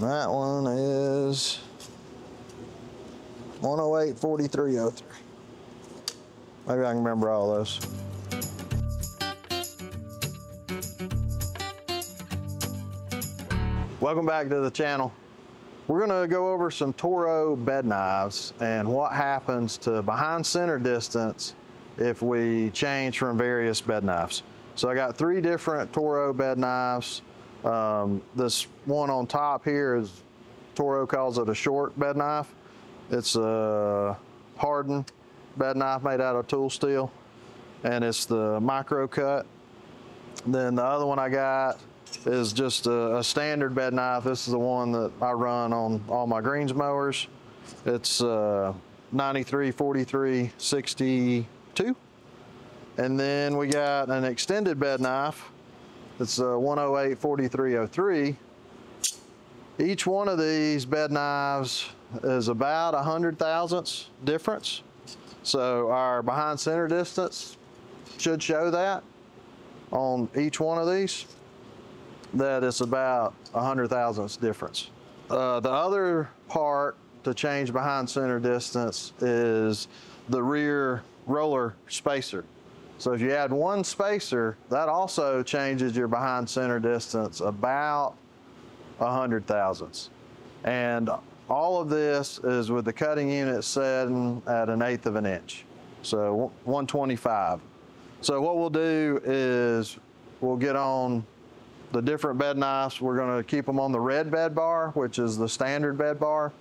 That one is 108 4303. Maybe I can remember all those. Welcome back to the channel. We're gonna go over some Toro bed knives and what happens to behind center distance if we change from various bed knives. So I got three different Toro bed knives. Um, this one on top here is Toro calls it a short bed knife. It's a hardened bed knife made out of tool steel and it's the micro cut. Then the other one I got is just a, a, standard bed knife. This is the one that I run on all my greens mowers. It's uh, 93, 43, 62. And then we got an extended bed knife. It's a 108, 4303. Each one of these bed knives is about a hundred thousandths difference. So our behind center distance should show that on each one of these that it's about a hundred thousandths difference. Uh, the other part to change behind center distance is the rear roller spacer. So if you add one spacer, that also changes your behind center distance about a hundred thousandths. And all of this is with the cutting unit setting at an eighth of an inch. So 125. So what we'll do is we'll get on the different bed knives, we're gonna keep them on the red bed bar, which is the standard bed bar.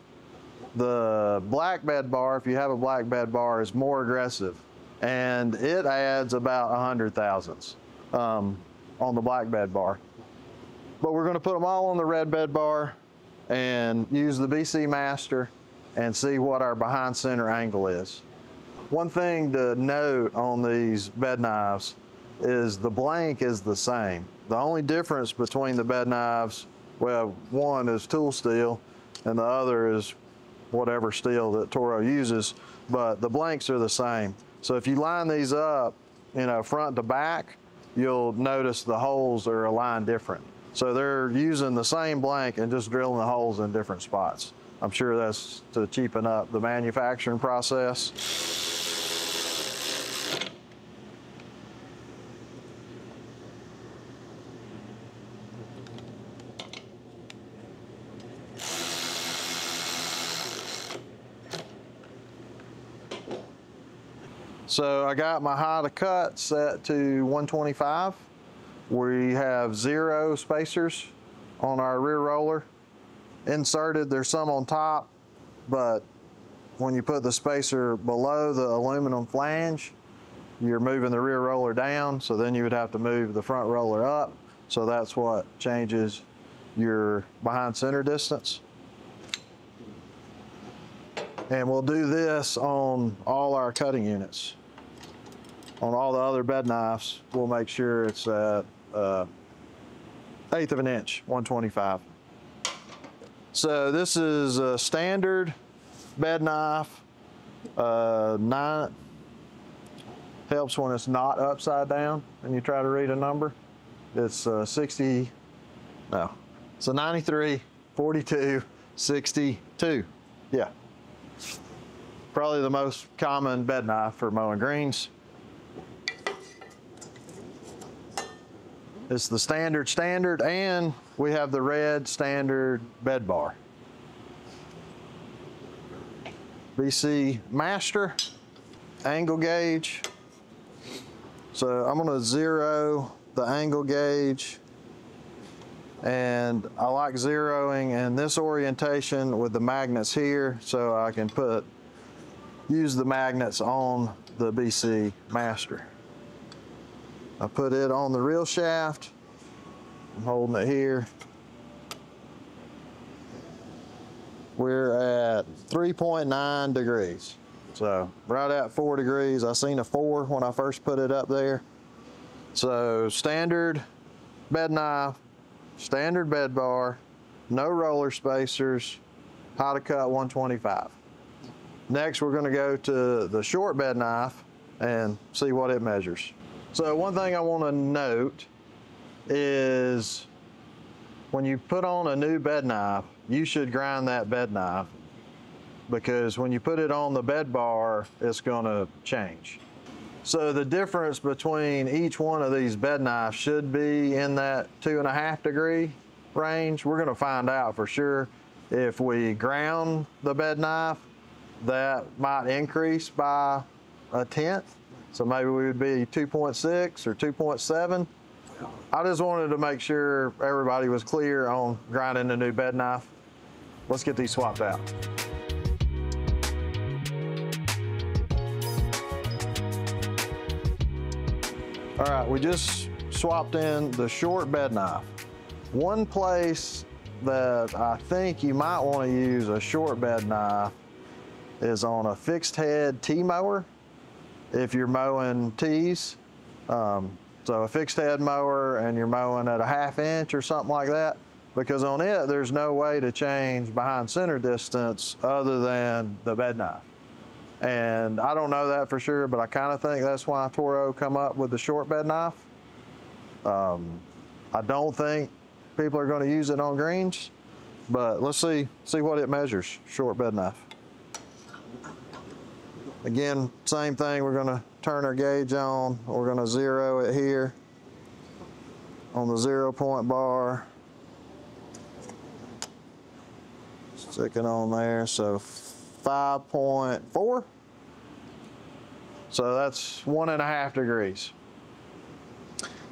The black bed bar, if you have a black bed bar, is more aggressive. And it adds about 100 thousandths um, on the black bed bar. But we're gonna put them all on the red bed bar and use the BC Master and see what our behind center angle is. One thing to note on these bed knives is the blank is the same. The only difference between the bed knives, well, one is tool steel and the other is whatever steel that Toro uses, but the blanks are the same. So if you line these up, you know, front to back, you'll notice the holes are aligned different. So they're using the same blank and just drilling the holes in different spots. I'm sure that's to cheapen up the manufacturing process. So I got my height of cut set to 125. We have zero spacers on our rear roller. Inserted, there's some on top, but when you put the spacer below the aluminum flange, you're moving the rear roller down, so then you would have to move the front roller up. So that's what changes your behind center distance. And we'll do this on all our cutting units on all the other bed knives, we'll make sure it's at uh, eighth of an inch, 125. So this is a standard bed knife. Uh, nine helps when it's not upside down and you try to read a number. It's uh, 60, no, it's a 93, 42, 62. Yeah. Probably the most common bed knife for mowing greens. It's the standard standard and we have the red standard bed bar. BC Master angle gauge. So I'm gonna zero the angle gauge and I like zeroing in this orientation with the magnets here so I can put use the magnets on the BC Master. I put it on the reel shaft. I'm holding it here. We're at 3.9 degrees. So right at four degrees. I seen a four when I first put it up there. So standard bed knife, standard bed bar, no roller spacers, height of cut 125. Next, we're gonna go to the short bed knife and see what it measures. So one thing I want to note is when you put on a new bed knife, you should grind that bed knife because when you put it on the bed bar, it's gonna change. So the difference between each one of these bed knives should be in that two and a half degree range. We're gonna find out for sure. If we ground the bed knife, that might increase by a tenth. So maybe we would be 2.6 or 2.7. I just wanted to make sure everybody was clear on grinding the new bed knife. Let's get these swapped out. All right, we just swapped in the short bed knife. One place that I think you might want to use a short bed knife is on a fixed head T mower if you're mowing tees. Um, so a fixed head mower and you're mowing at a half inch or something like that, because on it, there's no way to change behind center distance other than the bed knife. And I don't know that for sure, but I kind of think that's why Toro come up with the short bed knife. Um, I don't think people are going to use it on greens, but let's see see what it measures. Short bed knife. Again, same thing. We're going to turn our gauge on. We're going to zero it here on the zero point bar. Stick it on there. So 5.4. So that's one and a half degrees.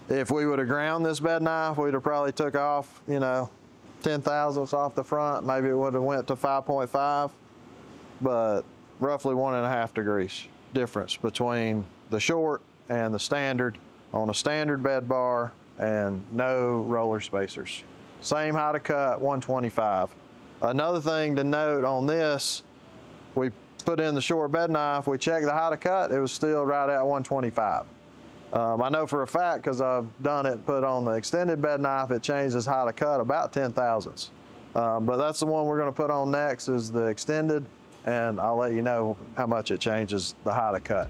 If we would have ground this bed knife, we'd have probably took off, you know, 10 thousandths off the front. Maybe it would have went to 5.5, but roughly one and a half degrees difference between the short and the standard on a standard bed bar and no roller spacers. Same height of cut, 125. Another thing to note on this, we put in the short bed knife, we checked the height of cut, it was still right at 125. Um, I know for a fact because I've done it, put on the extended bed knife, it changes height of cut about 10 thousandths. Um, but that's the one we're going to put on next is the extended, and I'll let you know how much it changes the height of cut.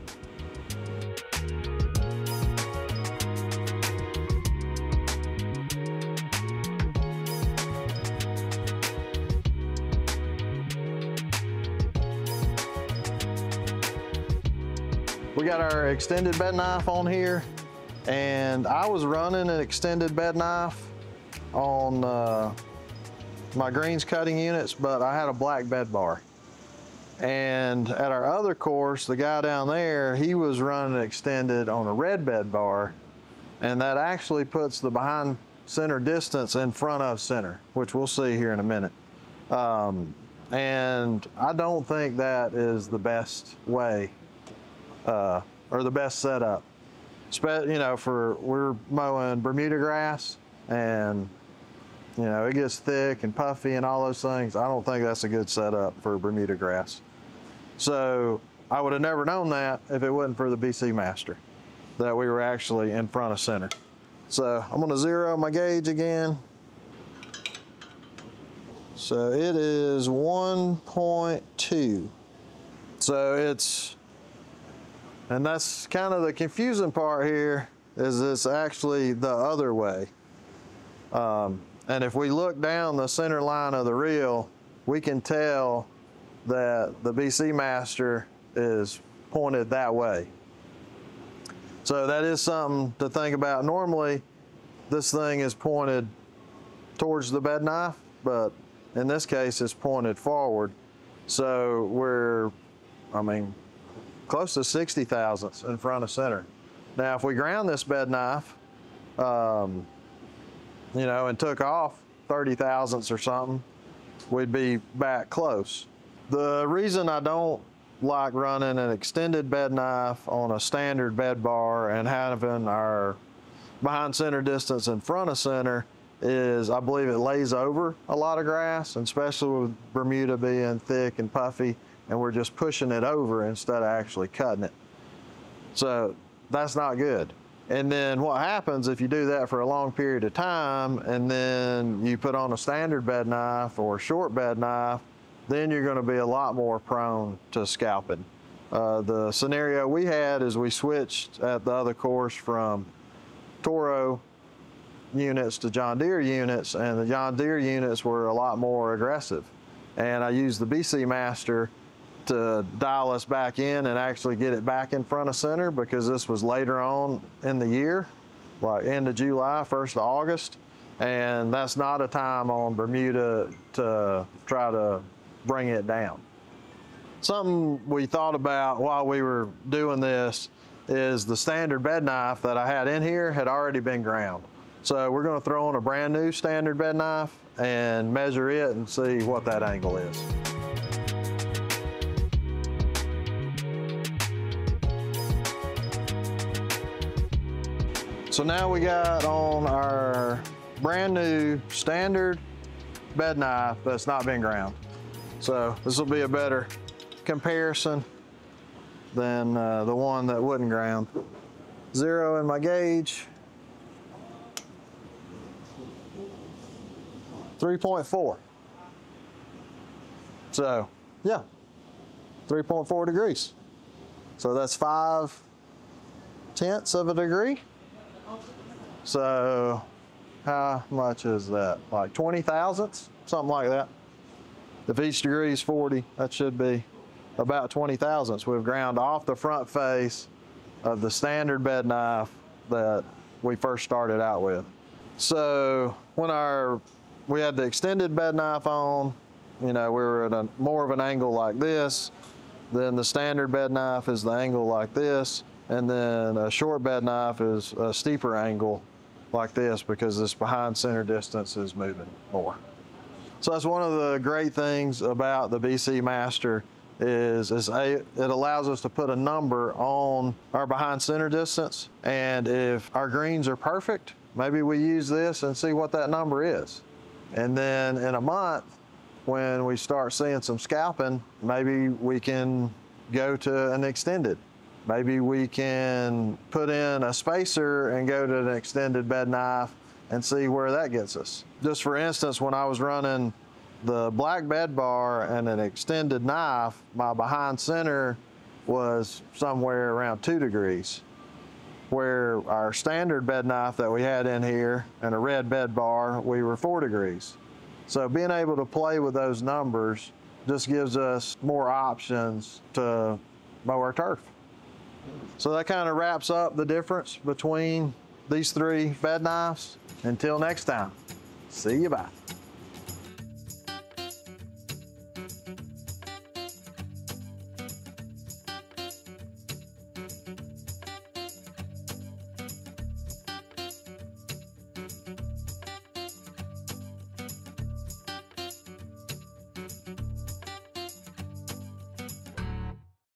We got our extended bed knife on here and I was running an extended bed knife on uh, my greens cutting units, but I had a black bed bar. And at our other course, the guy down there, he was running extended on a red bed bar, and that actually puts the behind center distance in front of center, which we'll see here in a minute. Um, and I don't think that is the best way uh, or the best setup. Spe- you know, for we're mowing Bermuda grass and you know it gets thick and puffy and all those things. I don't think that's a good setup for Bermuda grass. So I would have never known that if it wasn't for the BC Master, that we were actually in front of center. So I'm to zero my gauge again. So it is 1.2. So it's and that's kind of the confusing part here is it's actually the other way. Um, and if we look down the center line of the reel, we can tell that the BC Master is pointed that way. So that is something to think about. Normally, this thing is pointed towards the bed knife, but in this case, it's pointed forward. So we're, I mean, close to 60 thousandths in front of center. Now, if we ground this bed knife, um, you know, and took off 30 thousandths or something, we'd be back close. The reason I don't like running an extended bed knife on a standard bed bar and having our behind center distance in front of center is I believe it lays over a lot of grass, and especially with Bermuda being thick and puffy, and we're just pushing it over instead of actually cutting it. So that's not good. And then what happens if you do that for a long period of time and then you put on a standard bed knife or a short bed knife, then you're going to be a lot more prone to scalping. Uh, the scenario we had is we switched at the other course from Toro units to John Deere units, and the John Deere units were a lot more aggressive. And I used the BC Master to dial us back in and actually get it back in front of center because this was later on in the year, like end of July, 1st of August. And that's not a time on Bermuda to try to bring it down. Something we thought about while we were doing this is the standard bed knife that I had in here had already been ground. So we're gonna throw on a brand new standard bed knife and measure it and see what that angle is. So now we got on our brand new standard bed knife that's not been ground. So this will be a better comparison than uh, the one that wouldn't ground. Zero in my gauge. 3.4. So, yeah, 3.4 degrees. So that's five tenths of a degree. So how much is that? Like 20 thousandths, something like that. If each degree is 40, that should be about 20 thousandths. We've ground off the front face of the standard bed knife that we first started out with. So when our we had the extended bed knife on, you know, we were at a more of an angle like this. Then the standard bed knife is the angle like this. And then a short bed knife is a steeper angle like this because this behind center distance is moving more. So that's one of the great things about the BC Master is, is a, it allows us to put a number on our behind center distance. And if our greens are perfect, maybe we use this and see what that number is. And then in a month, when we start seeing some scalping, maybe we can go to an extended Maybe we can put in a spacer and go to an extended bed knife and see where that gets us. Just for instance, when I was running the black bed bar and an extended knife, my behind center was somewhere around two degrees. Where our standard bed knife that we had in here and a red bed bar, we were four degrees. So being able to play with those numbers just gives us more options to mow our turf. So that kind of wraps up the difference between these three bed knives. Until next time, see you bye.